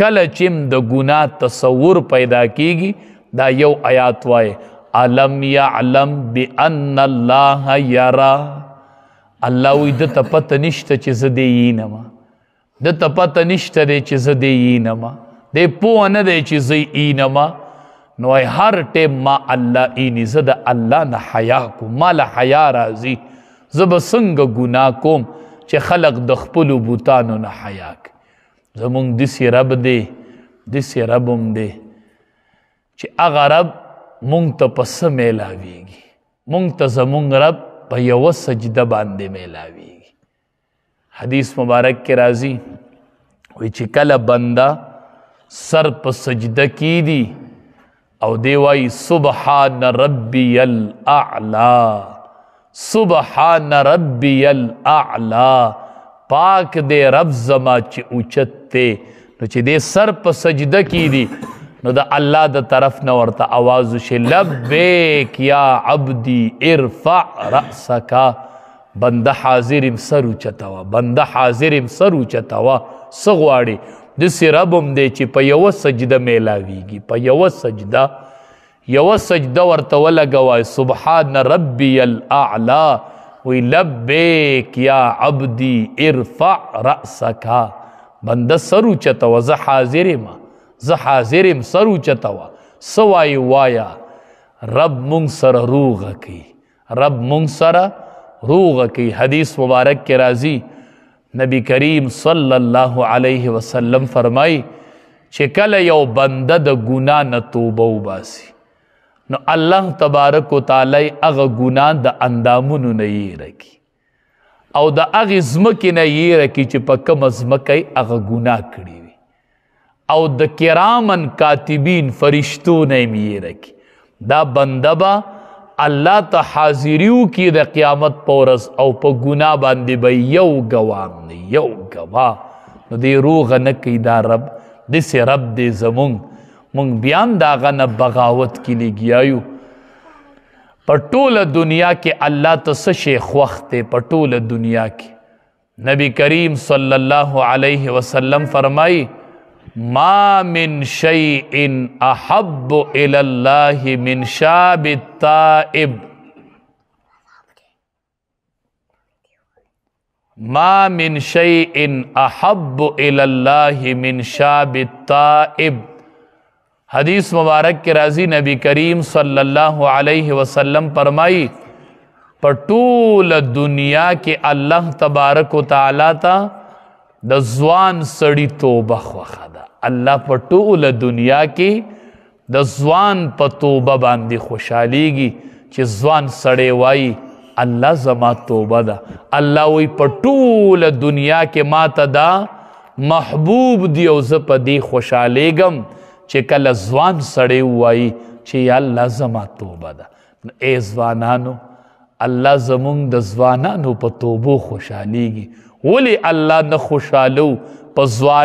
کله چې د ګنا تصور پیدا کیږي دا یو آیات وای علم یعلم بان الله یرا الله وی د ته پته نشته چې زه دی ینم د ته پته نشته دی چې زه دی ینم د پوه نه دی چې زه ینم نو هر ټیم ما الله اینی زه د الله نه حیا کوم ما له حیا راځي زه به څنګه ګناه کوم چې خلق د خپل بوتانو نه حیا کوي زمونږ دسی رب دی دسی رب هم دی چې هغه رب مونږ ته په څه میلاویږي مونږ ته زمونږ رب په یوه سجده باندې میلاویږي حدیث مبارک کې راځي وی چې کله بنده سر په سجده کې دی او دی وای سبحان ربی الاعلا سبحان ربی الاعلا پاک دی رب زما چې اوچت ته نو چې دی سر په سجده کې دی نو د الله د طرف نه ورته आवाज شي لبیک یا عبدی ارفع راسک بنده حاضرم سر اوچتوه بنده حاضرم سر اوچتوه څه غواړې داسې رب هم دی چې په یوه سجده میلاویږي په یوه سجده یوه سجده ورته ولګوه سبحان ربی الاعلی وی لبیک یا عبدی ارفع رأسک بنده سر اوچتوه زه حاضر یم زه حاضر یم سر اوچتوه څه وایې وایه رب مونږ سره روغه کوي رب مونږ سره روغ کی حدیث مبارک کې راځي نبی کریم صلی الله علیه وسلم فرمای چې کله یو بنده د ګنا نه توبه وباسي نو الله تبارک وتعالى هغه ګنا د اندامونو نه یې رکی او د هغه ځمکې نه یې کی چې په کوم ځمکه هغه ګناه کړی وي او د کرامن کاتبین فرشتو نه یې کی دا بنده به الله ته حاضریو کی د قیامت پورز او په ګناه باندې به یو ګوام نه یو ګوا نو دی روغ نه کی دا رب د سه رب دې زمون مونږ بیان دا غنه بغاوت کې لګیایو په ټوله دنیا کې الله ته څه شی خوښ دی په ټوله دنیا کې نبی کریم صلی الله علیه وسلم فرمایي ما من شیء احب الی الله من شاب التائب ما من شيء احب الى الله من شاب التائب حدیث مبارک کې راځي نبی کریم صلی الله علیه وسلم فرمایي په ټول دنیا کې الله تبارک وتعالى ته د ځوان سړی توبه خوخه ده الله په ټول دنیا کې د ځوان په توبه باندې خوشحالیږي چې ځوان سړی وایي الله زما توبه ده الله وی په ټوله دنیا کې ما ته دا محبوب دی او زه په دې خوشحالیږم چې کله ځوان سړی وایي چې یا الله زما توبه ده ای ځوانانو الله زمونږ د ځوانانو په توبو خوشحالیږي ولی الله نه خوشحالو په ځوان